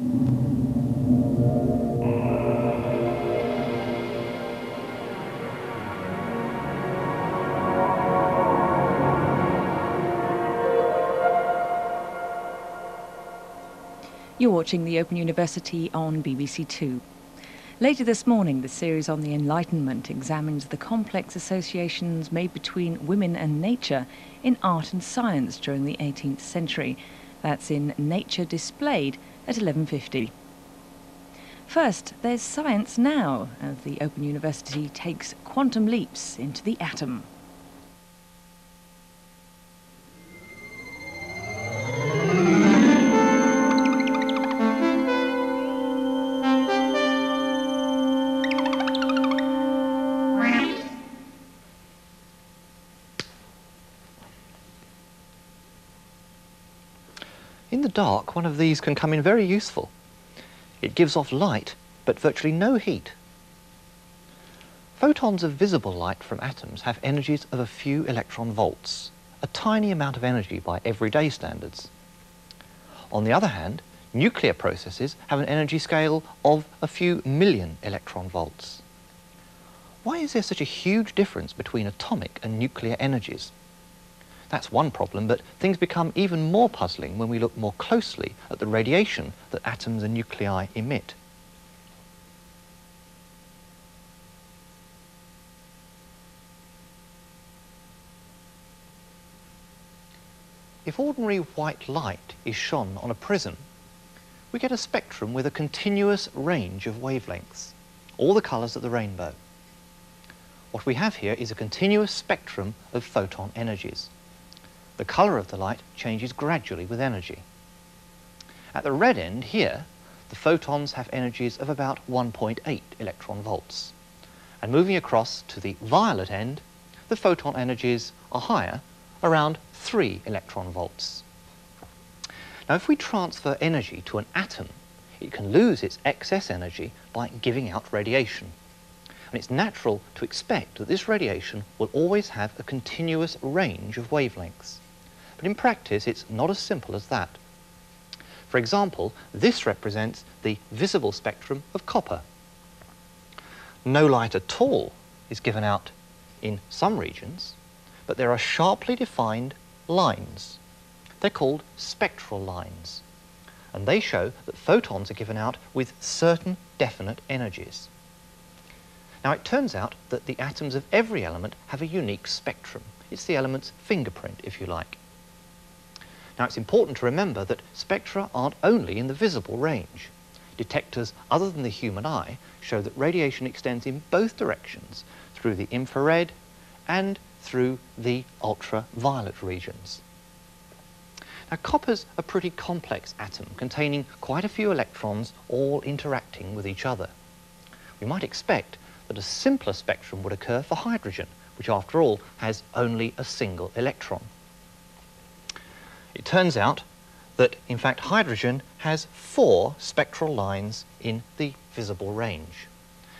You're watching the Open University on BBC Two. Later this morning, the series on the Enlightenment examines the complex associations made between women and nature in art and science during the 18th century. That's in Nature Displayed at 11.50. First, there's Science Now, as the Open University takes quantum leaps into the atom. Dark, one of these can come in very useful. It gives off light, but virtually no heat. Photons of visible light from atoms have energies of a few electron volts, a tiny amount of energy by everyday standards. On the other hand, nuclear processes have an energy scale of a few million electron volts. Why is there such a huge difference between atomic and nuclear energies? That's one problem, but things become even more puzzling when we look more closely at the radiation that atoms and nuclei emit. If ordinary white light is shone on a prism, we get a spectrum with a continuous range of wavelengths, all the colours of the rainbow. What we have here is a continuous spectrum of photon energies the colour of the light changes gradually with energy. At the red end here, the photons have energies of about 1.8 electron volts. And moving across to the violet end, the photon energies are higher, around 3 electron volts. Now if we transfer energy to an atom, it can lose its excess energy by giving out radiation. And it's natural to expect that this radiation will always have a continuous range of wavelengths. But in practice, it's not as simple as that. For example, this represents the visible spectrum of copper. No light at all is given out in some regions, but there are sharply defined lines. They're called spectral lines, and they show that photons are given out with certain definite energies. Now, it turns out that the atoms of every element have a unique spectrum. It's the element's fingerprint, if you like. Now it's important to remember that spectra aren't only in the visible range. Detectors other than the human eye show that radiation extends in both directions through the infrared and through the ultraviolet regions. Now copper's a pretty complex atom containing quite a few electrons all interacting with each other. We might expect that a simpler spectrum would occur for hydrogen, which after all has only a single electron. It turns out that, in fact, hydrogen has four spectral lines in the visible range.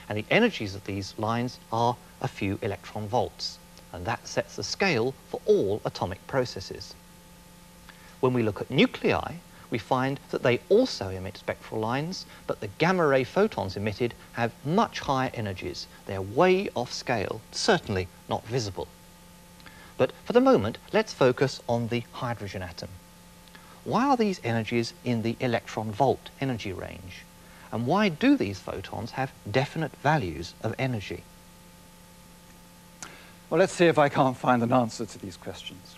And the energies of these lines are a few electron volts. And that sets the scale for all atomic processes. When we look at nuclei, we find that they also emit spectral lines, but the gamma ray photons emitted have much higher energies. They're way off scale, certainly not visible. But for the moment, let's focus on the hydrogen atom. Why are these energies in the electron volt energy range? And why do these photons have definite values of energy? Well, let's see if I can't find an answer to these questions.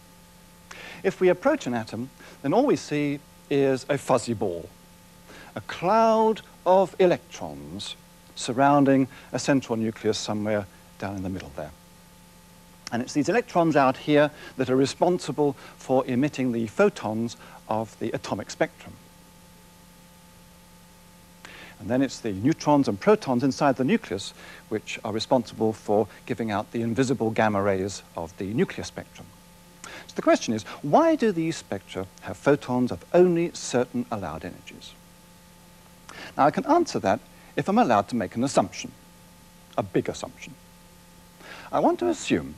If we approach an atom, then all we see is a fuzzy ball, a cloud of electrons surrounding a central nucleus somewhere down in the middle there. And it's these electrons out here that are responsible for emitting the photons of the atomic spectrum. And then it's the neutrons and protons inside the nucleus which are responsible for giving out the invisible gamma rays of the nuclear spectrum. So the question is, why do these spectra have photons of only certain allowed energies? Now I can answer that if I'm allowed to make an assumption, a big assumption. I want to assume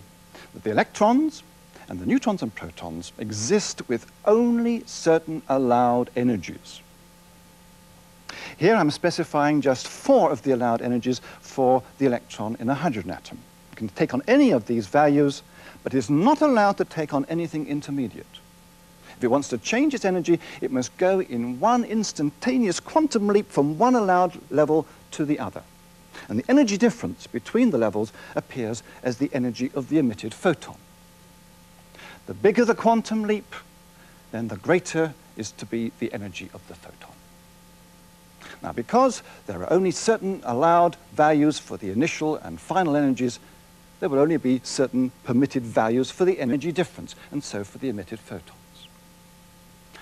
that the electrons and the neutrons and protons exist with only certain allowed energies. Here I'm specifying just four of the allowed energies for the electron in a hydrogen atom. It can take on any of these values, but it is not allowed to take on anything intermediate. If it wants to change its energy, it must go in one instantaneous quantum leap from one allowed level to the other. And the energy difference between the levels appears as the energy of the emitted photon. The bigger the quantum leap, then the greater is to be the energy of the photon. Now, because there are only certain allowed values for the initial and final energies, there will only be certain permitted values for the energy difference, and so for the emitted photons.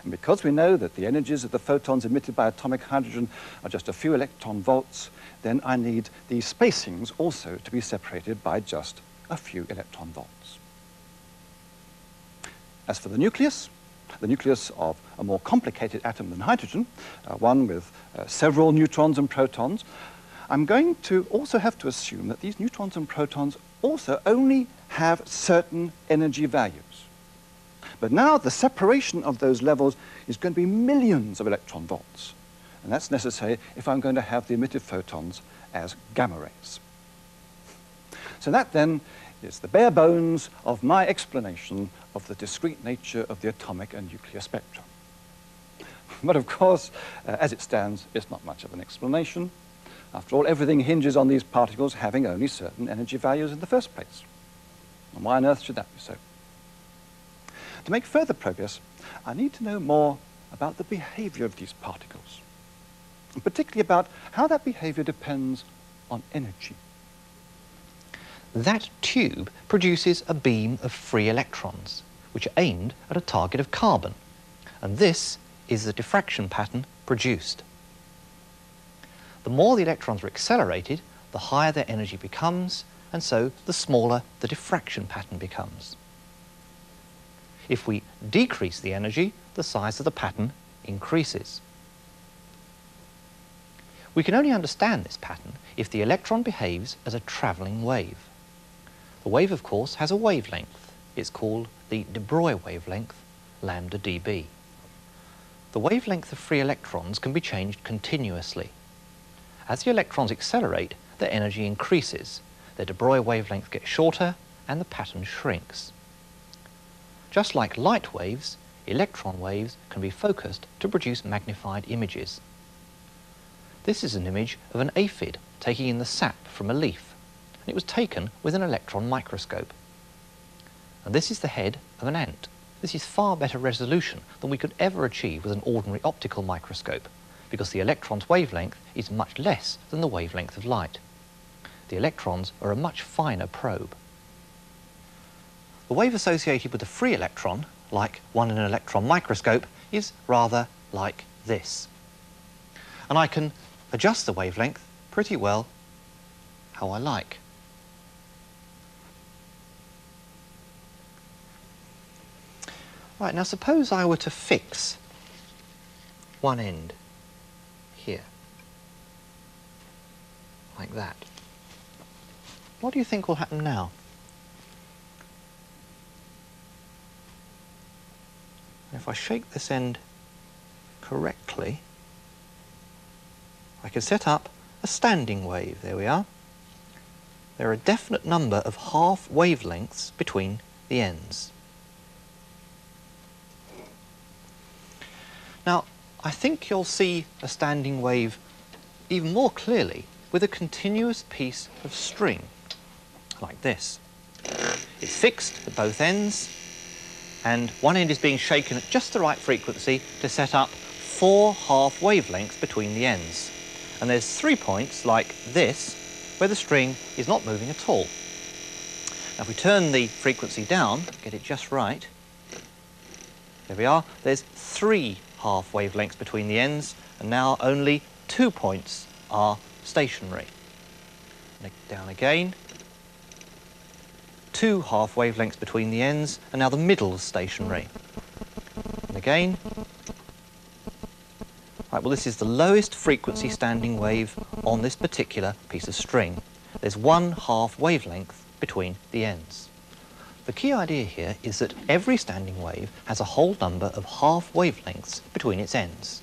And because we know that the energies of the photons emitted by atomic hydrogen are just a few electron volts, then I need these spacings also to be separated by just a few electron volts. As for the nucleus, the nucleus of a more complicated atom than hydrogen, uh, one with uh, several neutrons and protons, I'm going to also have to assume that these neutrons and protons also only have certain energy values. But now the separation of those levels is going to be millions of electron volts. And that's necessary if I'm going to have the emitted photons as gamma rays. So that then is the bare bones of my explanation of the discrete nature of the atomic and nuclear spectrum. But of course, uh, as it stands, it's not much of an explanation. After all, everything hinges on these particles having only certain energy values in the first place. And why on earth should that be so? To make further progress, I need to know more about the behavior of these particles, and particularly about how that behavior depends on energy. That tube produces a beam of free electrons, which are aimed at a target of carbon, and this is the diffraction pattern produced. The more the electrons are accelerated, the higher their energy becomes, and so the smaller the diffraction pattern becomes. If we decrease the energy, the size of the pattern increases. We can only understand this pattern if the electron behaves as a travelling wave. The wave, of course, has a wavelength. It's called the de Broglie wavelength, lambda dB. The wavelength of free electrons can be changed continuously. As the electrons accelerate, their energy increases, their de Broglie wavelength gets shorter, and the pattern shrinks. Just like light waves, electron waves can be focused to produce magnified images. This is an image of an aphid taking in the sap from a leaf, and it was taken with an electron microscope. And this is the head of an ant. This is far better resolution than we could ever achieve with an ordinary optical microscope, because the electron's wavelength is much less than the wavelength of light. The electrons are a much finer probe. The wave associated with a free electron, like one in an electron microscope, is rather like this. And I can adjust the wavelength pretty well how I like. Right, now suppose I were to fix one end here, like that. What do you think will happen now? If I shake this end correctly, I can set up a standing wave. There we are. There are a definite number of half wavelengths between the ends. Now, I think you'll see a standing wave even more clearly with a continuous piece of string, like this. It's fixed at both ends, and one end is being shaken at just the right frequency to set up four half wavelengths between the ends. And there's three points like this where the string is not moving at all. Now if we turn the frequency down, get it just right, there we are, there's three half wavelengths between the ends and now only two points are stationary. Down again, two half wavelengths between the ends, and now the middle is stationary. And again. Right, well, this is the lowest frequency standing wave on this particular piece of string. There's one half wavelength between the ends. The key idea here is that every standing wave has a whole number of half wavelengths between its ends.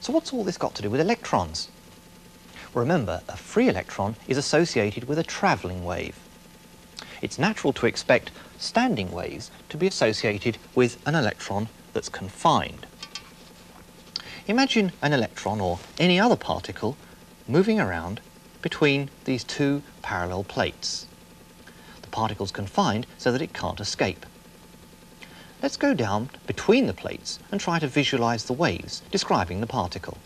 So what's all this got to do with electrons? Remember, a free electron is associated with a travelling wave. It's natural to expect standing waves to be associated with an electron that's confined. Imagine an electron or any other particle moving around between these two parallel plates. The particle's confined so that it can't escape. Let's go down between the plates and try to visualize the waves describing the particle.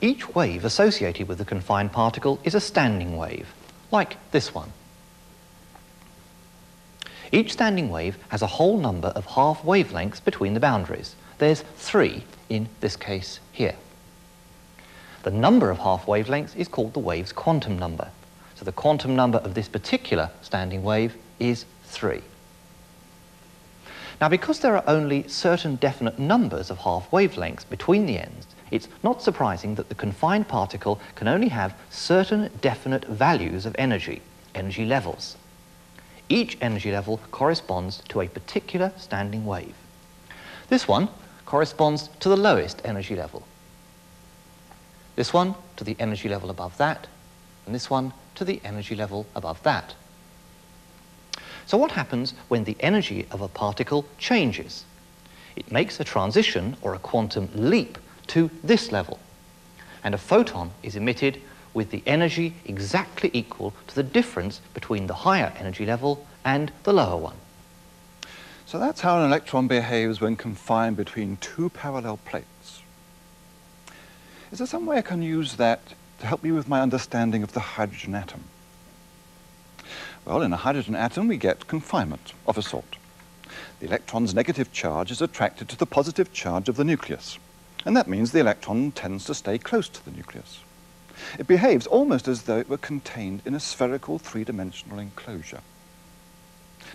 Each wave associated with the confined particle is a standing wave, like this one. Each standing wave has a whole number of half wavelengths between the boundaries. There's three in this case here. The number of half wavelengths is called the wave's quantum number. So the quantum number of this particular standing wave is 3. Now, because there are only certain definite numbers of half wavelengths between the ends, it's not surprising that the confined particle can only have certain definite values of energy, energy levels. Each energy level corresponds to a particular standing wave. This one corresponds to the lowest energy level. This one to the energy level above that, and this one to the energy level above that. So what happens when the energy of a particle changes? It makes a transition or a quantum leap to this level. And a photon is emitted with the energy exactly equal to the difference between the higher energy level and the lower one. So that's how an electron behaves when confined between two parallel plates. Is there some way I can use that to help me with my understanding of the hydrogen atom? Well, in a hydrogen atom, we get confinement of a sort. The electron's negative charge is attracted to the positive charge of the nucleus, and that means the electron tends to stay close to the nucleus. It behaves almost as though it were contained in a spherical three-dimensional enclosure.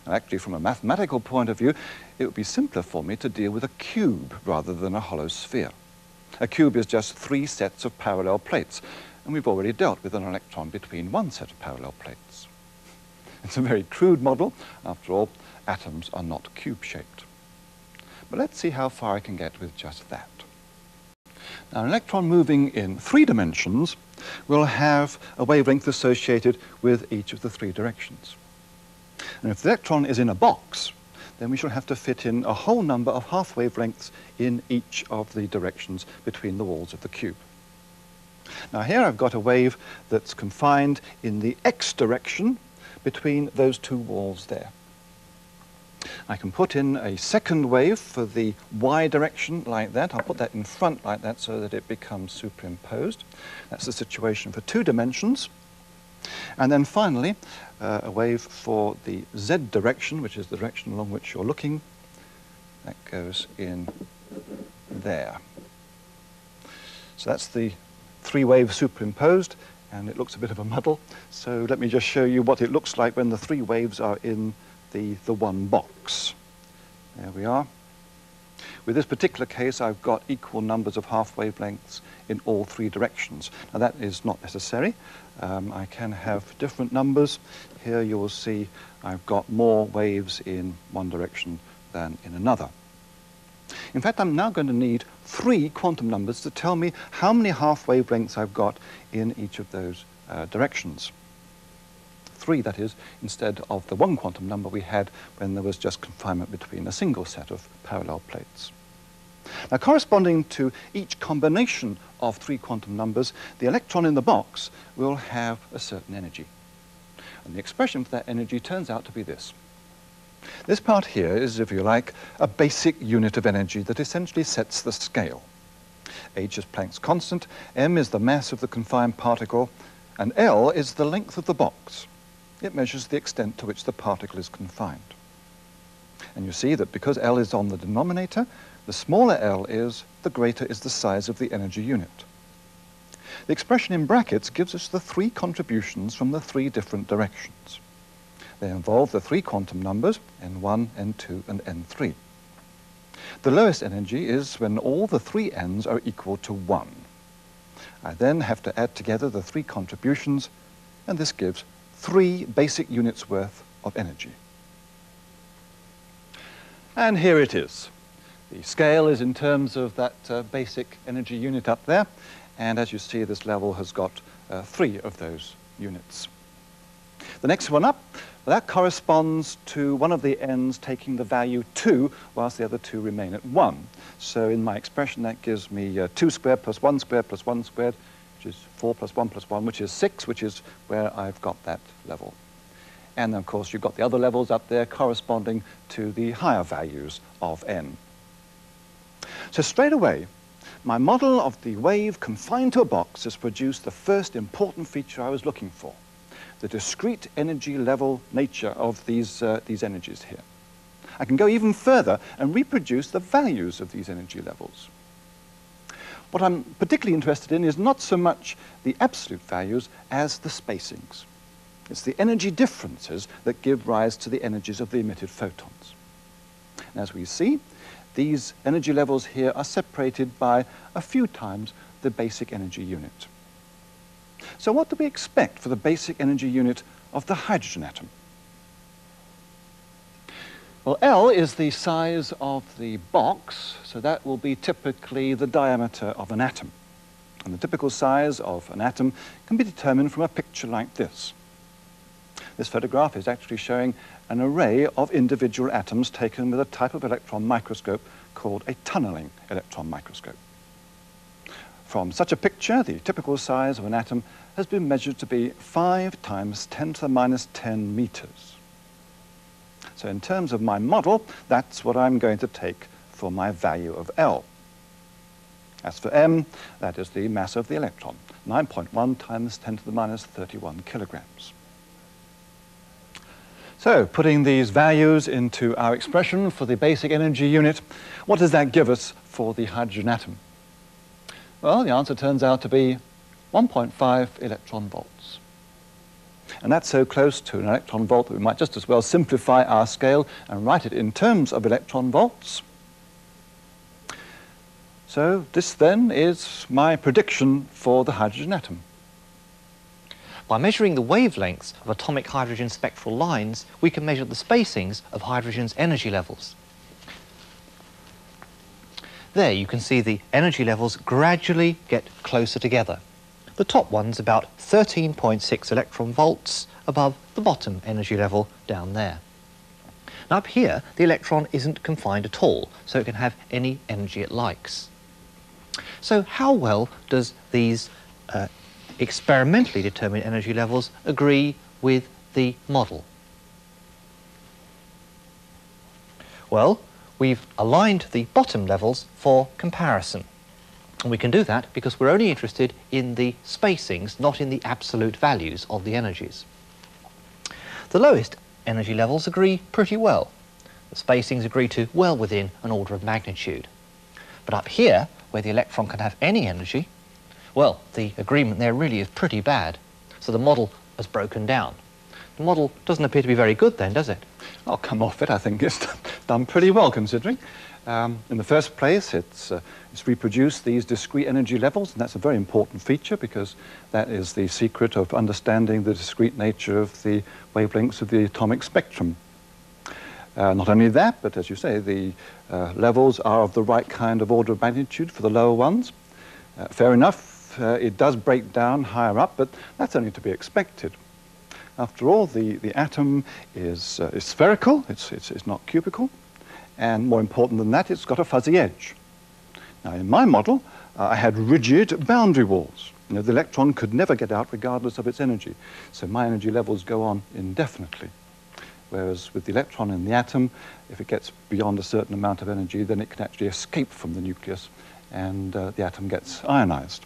Now, actually, from a mathematical point of view, it would be simpler for me to deal with a cube rather than a hollow sphere. A cube is just three sets of parallel plates, and we've already dealt with an electron between one set of parallel plates. It's a very crude model. After all, atoms are not cube-shaped. But let's see how far I can get with just that. Now, an electron moving in three dimensions will have a wavelength associated with each of the three directions. And if the electron is in a box, then we shall have to fit in a whole number of half wavelengths in each of the directions between the walls of the cube. Now here I've got a wave that's confined in the x direction between those two walls there. I can put in a second wave for the y direction like that. I'll put that in front like that so that it becomes superimposed. That's the situation for two dimensions. And then finally, uh, a wave for the z direction, which is the direction along which you're looking. That goes in there. So that's the three waves superimposed and it looks a bit of a muddle. So let me just show you what it looks like when the three waves are in the, the one box. There we are. With this particular case, I've got equal numbers of half wavelengths in all three directions. Now that is not necessary. Um, I can have different numbers. Here you will see I've got more waves in one direction than in another. In fact, I'm now going to need three quantum numbers to tell me how many half wavelengths I've got in each of those uh, directions. Three, that is, instead of the one quantum number we had when there was just confinement between a single set of parallel plates. Now, corresponding to each combination of three quantum numbers, the electron in the box will have a certain energy. And the expression for that energy turns out to be this. This part here is, if you like, a basic unit of energy that essentially sets the scale. h is Planck's constant, m is the mass of the confined particle, and L is the length of the box. It measures the extent to which the particle is confined. And you see that because L is on the denominator, the smaller L is, the greater is the size of the energy unit. The expression in brackets gives us the three contributions from the three different directions. They involve the three quantum numbers, n1, n2, and n3. The lowest energy is when all the three n's are equal to 1. I then have to add together the three contributions, and this gives three basic units worth of energy. And here it is. The scale is in terms of that uh, basic energy unit up there, and as you see, this level has got uh, three of those units. The next one up, that corresponds to one of the n's taking the value 2, whilst the other two remain at 1. So in my expression, that gives me uh, 2 squared plus 1 squared plus 1 squared, which is 4 plus 1 plus 1, which is 6, which is where I've got that level. And of course, you've got the other levels up there corresponding to the higher values of n. So straight away, my model of the wave confined to a box has produced the first important feature I was looking for, the discrete energy level nature of these, uh, these energies here. I can go even further and reproduce the values of these energy levels. What I'm particularly interested in is not so much the absolute values as the spacings. It's the energy differences that give rise to the energies of the emitted photons. And as we see, these energy levels here are separated by a few times the basic energy unit. So what do we expect for the basic energy unit of the hydrogen atom? Well, L is the size of the box, so that will be typically the diameter of an atom. And the typical size of an atom can be determined from a picture like this. This photograph is actually showing an array of individual atoms taken with a type of electron microscope called a tunneling electron microscope. From such a picture, the typical size of an atom has been measured to be 5 times 10 to the minus 10 meters. So in terms of my model, that's what I'm going to take for my value of L. As for m, that is the mass of the electron, 9.1 times 10 to the minus 31 kilograms. So putting these values into our expression for the basic energy unit, what does that give us for the hydrogen atom? Well, the answer turns out to be 1.5 electron volts. And that's so close to an electron volt that we might just as well simplify our scale and write it in terms of electron volts. So this then is my prediction for the hydrogen atom. By measuring the wavelengths of atomic hydrogen spectral lines, we can measure the spacings of hydrogen's energy levels. There you can see the energy levels gradually get closer together. The top one's about 13.6 electron volts above the bottom energy level down there. Now up here, the electron isn't confined at all, so it can have any energy it likes. So how well does these uh, experimentally determined energy levels agree with the model? Well, we've aligned the bottom levels for comparison. And we can do that because we're only interested in the spacings, not in the absolute values of the energies. The lowest energy levels agree pretty well. The spacings agree to well within an order of magnitude. But up here, where the electron can have any energy, well, the agreement there really is pretty bad. So the model has broken down. The model doesn't appear to be very good then, does it? I'll come off it. I think it's done pretty well considering. Um, in the first place, it's, uh, it's reproduced these discrete energy levels, and that's a very important feature because that is the secret of understanding the discrete nature of the wavelengths of the atomic spectrum. Uh, not only that, but as you say, the uh, levels are of the right kind of order of magnitude for the lower ones. Uh, fair enough, uh, it does break down higher up, but that's only to be expected. After all, the, the atom is, uh, is spherical, it's, it's, it's not cubical, and more important than that, it's got a fuzzy edge. Now, in my model, uh, I had rigid boundary walls. You know, the electron could never get out regardless of its energy, so my energy levels go on indefinitely. Whereas with the electron in the atom, if it gets beyond a certain amount of energy, then it can actually escape from the nucleus and uh, the atom gets ionized.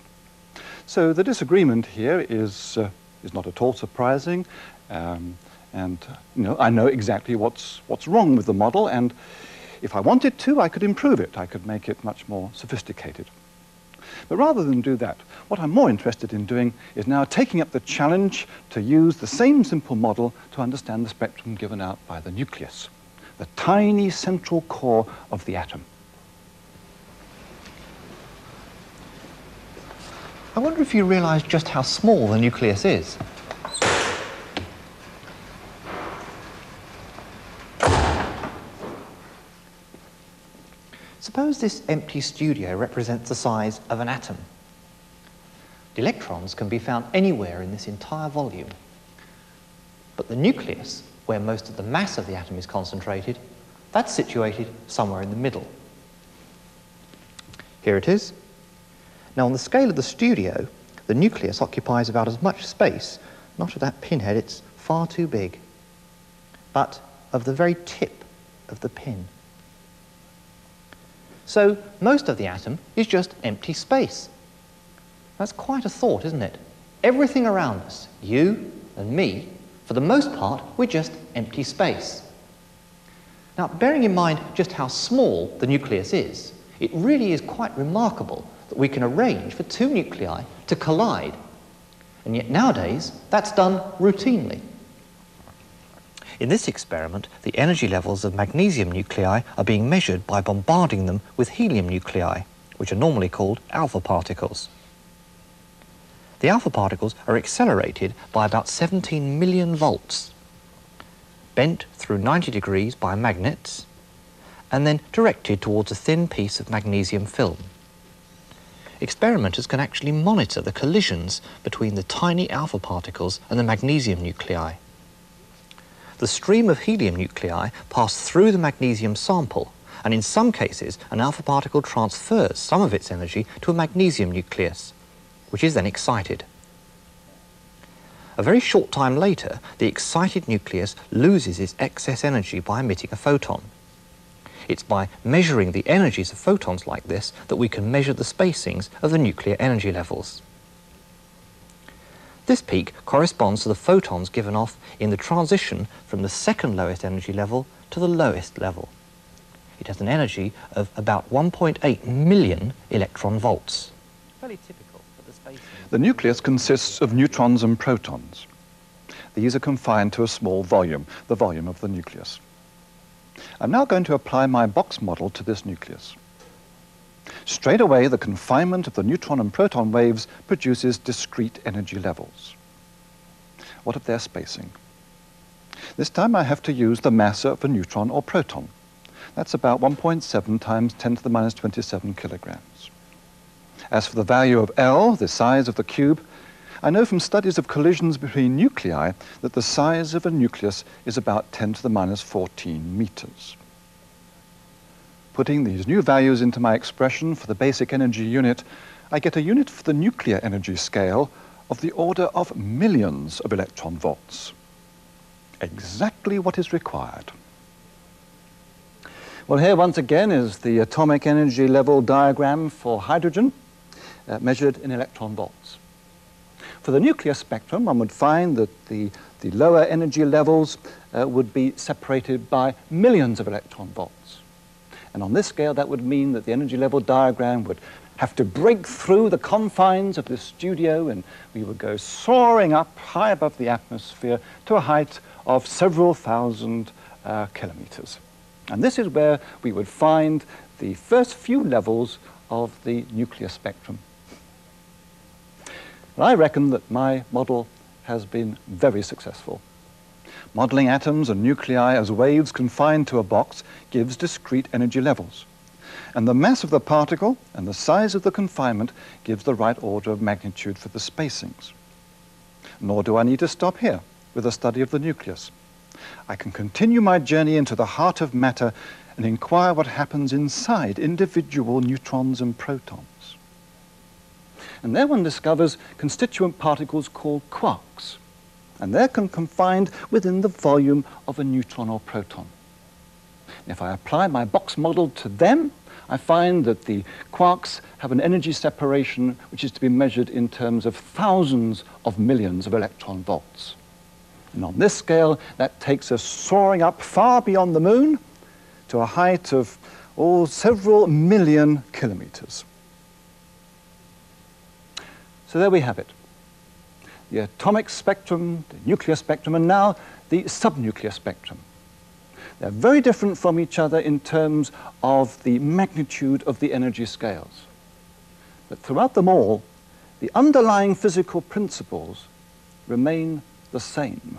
So the disagreement here is, uh, is not at all surprising. Um, and you know, I know exactly what's, what's wrong with the model, and if I wanted to, I could improve it. I could make it much more sophisticated. But rather than do that, what I'm more interested in doing is now taking up the challenge to use the same simple model to understand the spectrum given out by the nucleus, the tiny central core of the atom. I wonder if you realise just how small the nucleus is. Suppose this empty studio represents the size of an atom. The electrons can be found anywhere in this entire volume. But the nucleus, where most of the mass of the atom is concentrated, that's situated somewhere in the middle. Here it is. Now, on the scale of the studio, the nucleus occupies about as much space, not of that pinhead, it's far too big, but of the very tip of the pin. So most of the atom is just empty space. That's quite a thought, isn't it? Everything around us, you and me, for the most part, we're just empty space. Now, bearing in mind just how small the nucleus is, it really is quite remarkable that we can arrange for two nuclei to collide. And yet nowadays, that's done routinely. In this experiment, the energy levels of magnesium nuclei are being measured by bombarding them with helium nuclei, which are normally called alpha particles. The alpha particles are accelerated by about 17 million volts, bent through 90 degrees by magnets, and then directed towards a thin piece of magnesium film. Experimenters can actually monitor the collisions between the tiny alpha particles and the magnesium nuclei. The stream of helium nuclei pass through the magnesium sample, and in some cases, an alpha particle transfers some of its energy to a magnesium nucleus, which is then excited. A very short time later, the excited nucleus loses its excess energy by emitting a photon. It's by measuring the energies of photons like this that we can measure the spacings of the nuclear energy levels. This peak corresponds to the photons given off in the transition from the second lowest energy level to the lowest level. It has an energy of about 1.8 million electron volts. Fairly typical for the space. The nucleus consists of neutrons and protons. These are confined to a small volume, the volume of the nucleus. I'm now going to apply my box model to this nucleus. Straight away, the confinement of the neutron and proton waves produces discrete energy levels. What of their spacing? This time I have to use the mass of a neutron or proton. That's about 1.7 times 10 to the minus 27 kilograms. As for the value of L, the size of the cube, I know from studies of collisions between nuclei that the size of a nucleus is about 10 to the minus 14 meters. Putting these new values into my expression for the basic energy unit, I get a unit for the nuclear energy scale of the order of millions of electron volts. Exactly what is required. Well, here once again is the atomic energy level diagram for hydrogen uh, measured in electron volts. For the nuclear spectrum, one would find that the, the lower energy levels uh, would be separated by millions of electron volts. And on this scale, that would mean that the energy level diagram would have to break through the confines of the studio and we would go soaring up high above the atmosphere to a height of several thousand uh, kilometers. And this is where we would find the first few levels of the nuclear spectrum. I reckon that my model has been very successful. Modeling atoms and nuclei as waves confined to a box gives discrete energy levels. And the mass of the particle and the size of the confinement gives the right order of magnitude for the spacings. Nor do I need to stop here with a study of the nucleus. I can continue my journey into the heart of matter and inquire what happens inside individual neutrons and protons. And there one discovers constituent particles called quarks. And they're confined within the volume of a neutron or proton. If I apply my box model to them, I find that the quarks have an energy separation which is to be measured in terms of thousands of millions of electron volts. And on this scale, that takes us soaring up far beyond the moon to a height of oh, several million kilometers. So there we have it. The atomic spectrum, the nuclear spectrum, and now the subnuclear spectrum. They're very different from each other in terms of the magnitude of the energy scales. But throughout them all, the underlying physical principles remain the same.